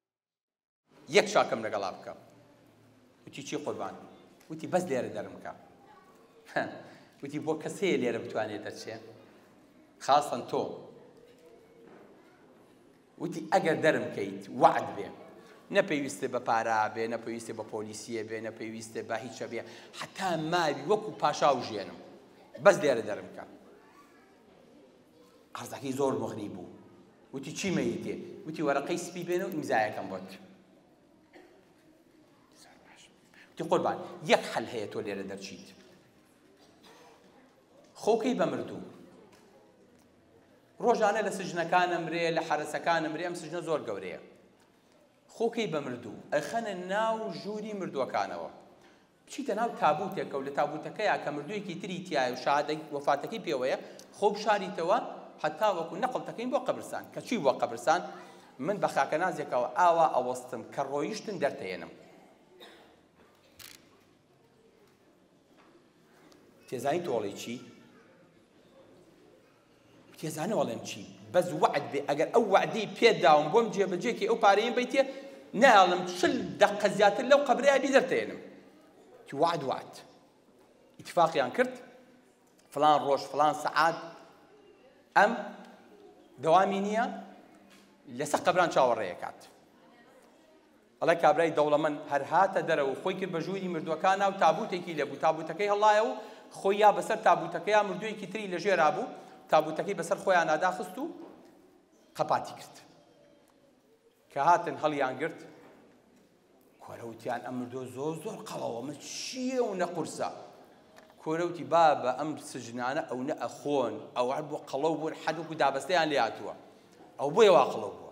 Speaker 1: یەک چاکەم لەگەڵا بکە وتی چی قوربان وتی بەس لێرە دەرم بکە وتی بۆ کەسەیە لێرە بتوانێت دەرچێ خاستن تۆ وتی ئەگەر دەرم کەیت وعد بێ نەپێویستێ بە پارا بێ نەپێویستێ بە پۆلیسیە بێ نەپێویستێ بە هیچە بێ حتا ماوی وەکو پاشا و ژێنم بەس لێرە دەرم بکە قەرزەکەی زۆر مغنی بوو وتی چی مەیتێ وتی وەرەقەی سپی بێنە و ئیمزایەکەم بۆت تی قوربان یەک حەل هەیە تۆ لێرە دەرچیت خۆکەی بە مردوو ڕۆژانە لە سجنەکانم رێ لە حرەسەکانم رێ ئەم سجنە زۆر گەورەیە خۆکەی بە مردوو ئەخەنە ناو ژووری مردووەکانەوە بچیتە ناو تابوتێکەو لە تابوتەکەیا کە مردوێکی تری تیایە و شەهادەی وەفاتەکەی پێوەیە خۆو بشاریتەوە هەتاوەکو نەقڵ دەکەین بۆ قەبرستان کە چوی بۆ قەبرستان من بە خاکەنازێکەوە ئاوا ئەوەستم کە ڕۆیشتن دەرتەێنم تێزانی تۆڵەی چی؟ کێزانەوە ڵێم چی بەس وعد بێ ئەگەر ئەو وعدی پێ داوم بۆم جێبەجێکی ئەو پارەیەم بیتێ ناڵم چل دەقە زیاتر لەو قەبرەیە بی دەرتێنم کی وعد وعد اتفاقیان کرد فلان ڕۆژ فلان سەعات ئەم دەوامی نییە لەسە قەبران چاوەڕێەکات ئەڵێ کابرای دەوڵەمەند هەر هاتە دەرەوە و خۆی کرد بە ژووری مردووەکانا و تابووتێکی لێ بوو، تابووتەکەی هەڵایە و خۆی یا بەسەر تابووتەکەیا مردوویەکی تری لە ژێرا بوو، تابووتەکەی بەسەر خۆیانا داخست و قەپاتی کرد. کە هاتن هەڵیان گرت، کۆرە وتیان ئەم مردووە زۆر زۆر قەڵەوە مە چییە و نەقورسە. کۆرە وتی بابە ئەم سجنانە ئەونە ئەخۆن، ئەوە هەر بۆ قەڵەو بوون حەد وەکو دابەستەیان لێ هاتووە، ئەو بۆیە وا قەڵەو بووە.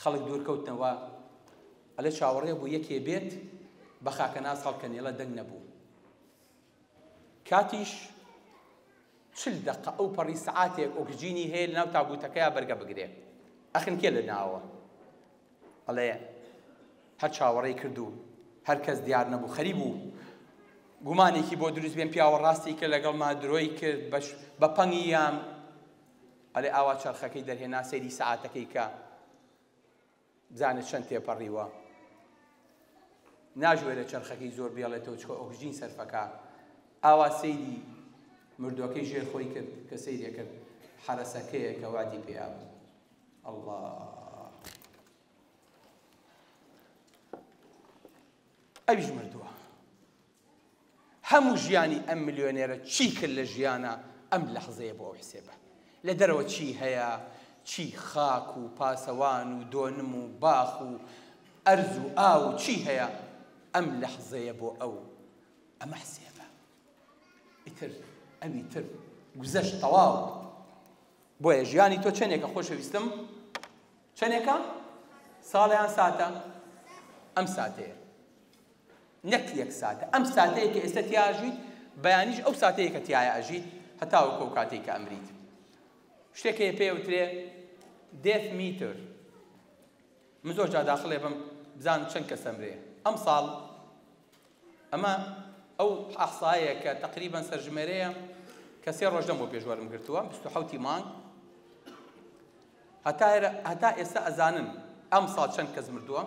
Speaker 1: خەڵک دوور کەوتنەوە ئەلێ چاوەڕێ بوو یەکێ بێت بە خاکەناز هەڵکەنی ئەڵێ دەنگ نەبوو کاتیش چل دەقە ئەو پەڕی سعاتێک ئۆکسجینی هەیە لەناو تابوتەکەیا بەرگە بگرێ ئەخن کێ لە ناوە ئەڵێ هەر چاوەڕێی کرد و هەر کەس دیار نەبوو خەری بوو گومانێکی بۆ دروست بێن پیاوە ڕاستی کە لەگەڵ ما درۆی کرد بەش بە پەنگیان ئەڵێ ئاوا چەرخەکەی دەرهێنا سەیری سەعاتەکەی کە بزانە چەند تێپەڕیوە ناژوێرە چەرخەکەی زۆر بێڵێتەوە چکە ئۆکسجین سەرفەکە ئاوا سەیری مردوەکەی ژێر خۆی کرد کە سەیرێ کرد حرەسەکەیە کە وادی پێیا الله ئەویش مردووە هەموو ژیانی ئەم ملیۆنێرە چی کرد لە ژیانا ئەم لەحزەیە بۆ ئەو حسێبە لە دەرەوە چی هەیە چی خاک و پاسەوان و دۆنم و باخ و ئەرز و ئاو و چی هەیە ئەم لەحزەیە بۆ ئەو ئەمە حسێبە ئیتر ئەوی تر گوزەش تەواو بۆیە ژیانی تۆ چەندێکە خۆشەویستم چەندێکە ساڵیان ساتە ئەم ساتەیە نەک یەک ساتە، ئەم ساتەی کە ئێستە تیا ئەژیت، بەیانیش ئەو ساتەیە کە تیایا ئەژیت هەتاوەکو ئەو کاتەی کە ئەمریت. شتێک هەیە پێی ئەوترێ دێث میتر. من زۆر جا داخلێ بم بزانم چەند کەس ئەمرێ. ئەمساڵ ئەمە ئەو ئەحسایە کە تقریبا سەرژمێرەیە کە سێ ڕۆژ لەمەوە پێش وەرم گرتووە، 27 ی مانگ هەتا ئێستا ئەزانن ئەمساڵ چەند کەس مردووە؟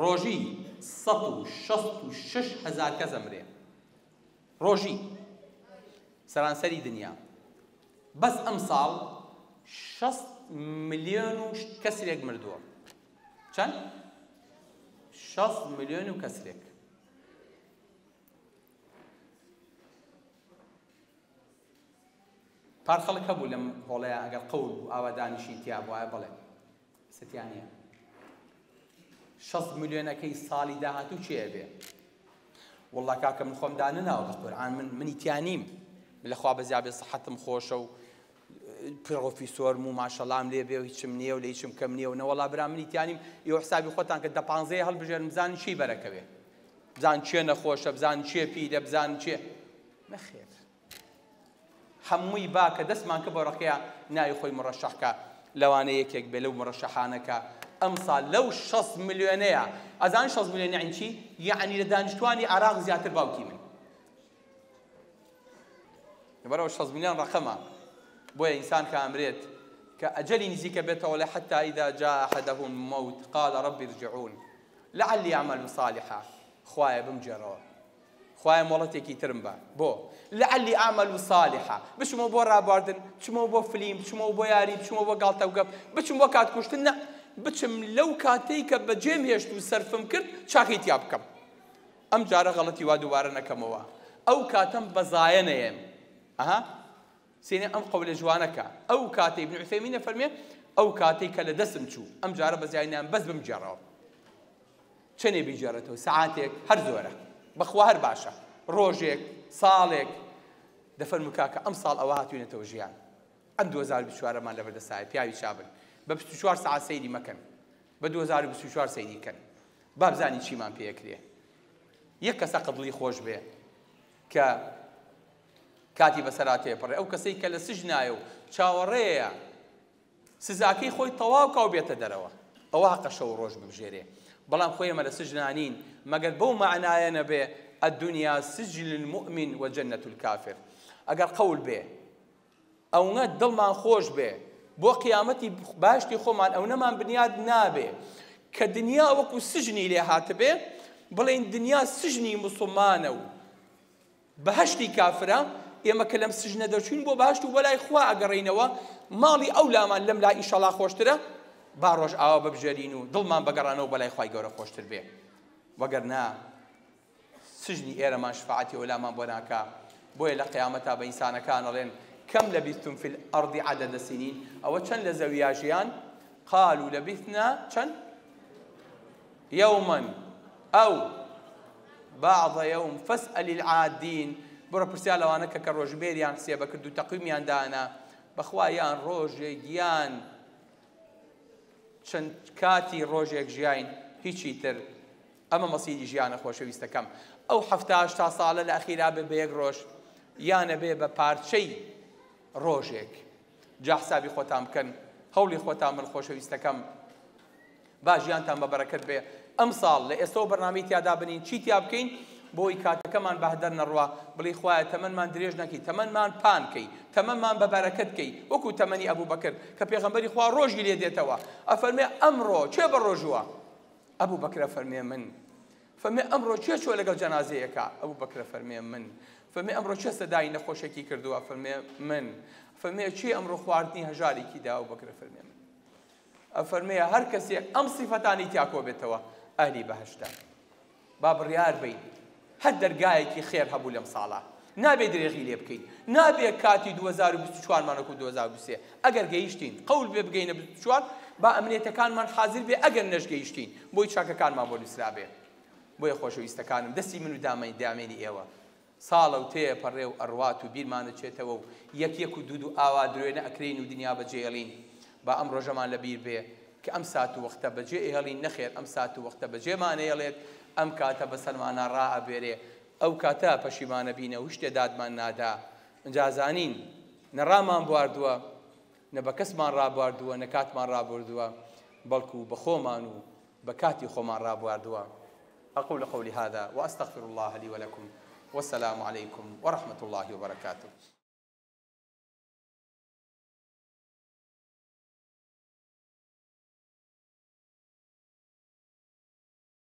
Speaker 1: ڕۆژی سەد و شەست و شەش هەزار کەس ئەمرێ ڕۆژی سەرانسەری دنیا بەس ئەمساڵ شەست ملیۆن و کەسرێک مردووە چەند؟ شەست ملیۆن و کەسرێک پار خەڵک هەبوو لەم هۆڵەیە ئەگەر قەول بوو ئاوا دانیشین تیا بواە بڵێ ستیانە شەست ملیۆنەکەی ساڵی داهاتوو چێ بێ والله کاکە من خۆم دانەناوە بە قورآن من منی تیانیم لەخوا بەزیابێ سەحەتم خۆشە و پرۆفیسۆرم و ماشەڵام لێ بێ و هیچم نییە و لە هیچم کەم نییە و نەوەڵا برا منی تیانیم ئێوە حسابی خۆتان کە دە پانزەیە هەڵبژێرم بزان چی بەرەکەوێ بزان چێ نەخۆشە بزان چێ پیرە بزان چێ نەخێر هەمووی باکە دەستمان کە بۆ ڕەقیە ناوی خۆی مڕەشەح کە لەوانە یەکێک بێ لەو مڕەشەحانە کە ئەمسال لەو 60 ملیۆنەیە ئەزان 60 ملیۆن یعنی چی یعنی لە دانیشتوانی عراق زیاتر باوکی من لەبەرەوە 60 ملیۆن ڕقەمە بۆیە ئینسان کە ئەمرێت کە ئەجەلی نزیکە بێتەوە لە حتا ئیدا جا حەدەهون مەوت قال ڕبی رجعون لعلی عمل صالحا خوایە بمجێڕەوە خوایە مۆڵەتێکی ترم بە بۆ، لعلی اعمل صالحا، بچمەوە بۆ ڕابواردن، بچمەوە بۆ فلیم، بچمەوە بۆ یاری، بچمەوە بۆ گاڵتەوگەپ، بچم بۆ کات کوشتن، نا، بچم لەو کاتەی کە بەجێم هێشت و سەرفم کرد چاکەی تیا بکەم. ئەم جارە غەڵەتی وا دووبارە نەکەمەوە. ئەو کاتەم بە زایە نەیەم. ئەها سینە ئەم قەولە جوانە کە، ئەو کاتەی، ابن عثیمین ئەفەرمێ، ئەو کاتەی کە لە دەستم چوو، ئەم جارە بە زیای نایەم، بەس بمگێڕەوە. چەنێ بیگێڕێتەوە سەعاتێک هەر زۆرە بەخوا هەر باشە ڕۆژێک ساڵێک دەفەرمو کاکە ئەم ساڵ ئەوە هاتوینەتەوە ژیان ئەم دوو هەزار و بیست و چوار مان لەبەردەسایە پیاوی چابن بە بیست و چوار سەعات سەیری مەکەن بە دوو هەزار و بیست و چوار سەیری کەن بابزانی چیمان پێکرێ یەک کەسە قدڵی خۆش بێ کە کاتی بەسەراتێ پڕێ ئەو کەسەی کە لە سژنایە و چاوەڕێیە سزاکەی خۆی تەواو کا و بێتە دەرەوە، ئەوە هەقە شەو و ڕۆژ ببژێرێ، بەڵام خۆ ئێمە لە سجنا نین، مەگەر بەو مەعنایە نەبێ، الدنیا سجن المومن و جنە الکافر، ئەگەر قەول بێ، ئەونە دڵمان خۆش بێ، بۆ قیامەتی باشتی خۆمان ئەونەمان بنیاد نابێ، کە دنیا وەکو سجنی لێ هاتبێ، بڵێین دنیا سجنی موسڵمانە و بەهەشتی کافرە، ئێمە کە لەم سجنە دەرچووین بۆ بەهەشت و بۆلای خوا ئەگەڕێینەوە، ماڵی ئەولامان لەم لا ئیشەڵا خۆشترە، با ڕۆژئاوا ببژێرین و دڵمان بە گەڕانەوە بەلای خوای گەورە خۆشتر بێ، وەگەرنا سجنی ئێرەمان شفاعەتی ئەولامان بۆ ناکا، بۆیە لە قیامەتا بە ئینسانەکان ئەڵێن، کم لبثتم فی الارض عدد سنین، ئەوە چەند لە زەویا ژیان؟ قالوا لبثنا چەند؟ یوما ئەو، بعض یوم فاسئل العادین، بڕۆ پرسیار لەوانە کە کە ڕۆژمێریان حسێبە کرد و تەقویمیان دانا، بەخوا یان ڕۆژێک یان چەند کاتی ڕۆژێک ژیاین هیچی تر ئەمە مەسیری ژیانە خۆشەویستەکەم ئەو حەفتا هەشتا ساڵە لە ئەخیرا بێ بە یەک ڕۆژ یا نەبێ بە پارچەی ڕۆژێک جا حسابی خۆتان بکەن هەوڵی خۆتان بن خۆشەویستەکەم با ژیانتان بە بەرەکەت بێ ئەم ساڵ لە ئێستەوە بەرنامەی تیادا بنین چی تیا بکەین بۆی کاتەکەمان بەهدەر نەڕوا بڵی خوایە تەمەمان درێژ نەکەی تەمەمان پانکەی تەمەمان بە بەرەکەت کەی وەکو تەمەنی ئەبوو بەکرد کە پێغەمبەری خوا ڕۆژی لێ دێتەوە ئەفەرمێ ئەمڕۆ چێ بە ڕۆژووە ئەبوو بەکرە فەرمێ من فەرمێ ئەمڕۆ کێ چووە لەگەڵ جەنازەی ئەکا؟ ئەبوبەکرە فەرمێ من. فەرمێ ئەمڕۆ کێ سەردانی نەخۆشێکی کردووە؟ فەرمێ من. فەرمێ کێ ئەمڕۆ خواردنی هەژارێکی دا؟ ئەبوبەکرە فەرمێ من. ئەفەرمێ هەر کەسێ ئەم سیفەتانی تیا کۆ بێتەوە ئەهلی بەهەشتە. با بڕیار بەین هەر دەرگایەکی خێر هەبوو لەم ساڵە نابێ درێغی لێ بکەین، نابێ کاتی دوو هەزار و بیست و چوار مان وەکو دوو هەزار و بیست و سێ ئەگەر گەیشتین قەول بێ بگەینە بیست و چوار با ئەمنیەتەکانمان حازر بێ ئەگەر نەشگەیشتین بۆی چاکەکانمان بۆ نوسرابێ بۆیە خۆشەویستەکانم دەستی من و دامەنی دامێنی ئێوە ساڵە و تێ پەڕێ و ئەڕوات و بیرمان ئەچێتەوە و یەک یەک و دوو دوو ئاوا درۆێنە ئەکرێین و دنیا بەجێ ئێڵین با ئەم ڕۆژەمان لە بیر بێ کە ئەم سات و وەختە بەجێ ئێڵین نەخێر ئەم سات و وەختە بەجێمان ئێڵێت ئەم کاتە بەسەرمانا ڕائەبوێرێ ئەو کاتە پەشیمانە بینە و هیچ شتێ دادمان نادا ئنجا زانین نە ڕامان بواردوە نە بە کەسمان ڕابواردوە نە کاتمان ڕابوردوە بەڵکو بە خۆمان و بە کاتی خۆمان ڕابواردوە اقول قولی هذا واستغفر الله لي ولكم والسلام علیکم ورحمة الله وبرکاته